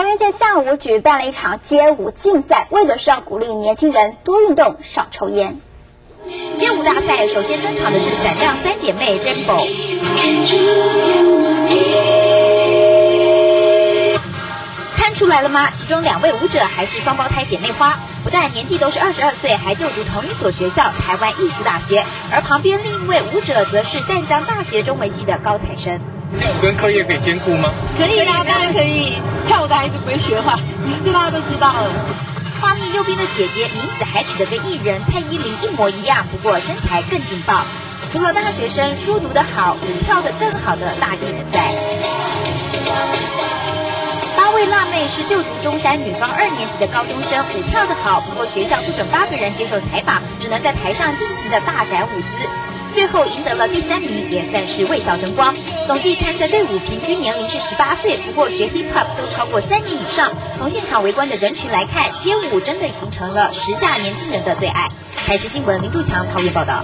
桃源县下午举办了一场街舞竞赛，为的是要鼓励年轻人多运动、少抽烟。街舞大赛首先登场的是闪亮三姐妹 Rainbow。出来了吗？其中两位舞者还是双胞胎姐妹花，不但年纪都是二十二岁，还就读同一所学校——台湾艺术大学。而旁边另一位舞者则是淡江大学中文系的高材生。跳舞跟课业可以兼顾吗？可以啊，当然可以。跳舞的孩子不会学坏，名字大家都知道了。画面右边的姐姐名字还取得跟艺人蔡依林一模一样，不过身材更劲爆。除了大学生，书读得好，舞跳得更好的大有人在。八位辣妹是就读中山女方二年级的高中生，舞跳得好，不过学校不准八个人接受采访，只能在台上尽情的大展舞姿。最后赢得了第三名，也算是为校争光。总计参赛队伍平均年龄是十八岁，不过学 hip hop 都超过三年以上。从现场围观的人群来看，街舞真的已经成了时下年轻人的最爱。台视新闻林柱强桃园报道。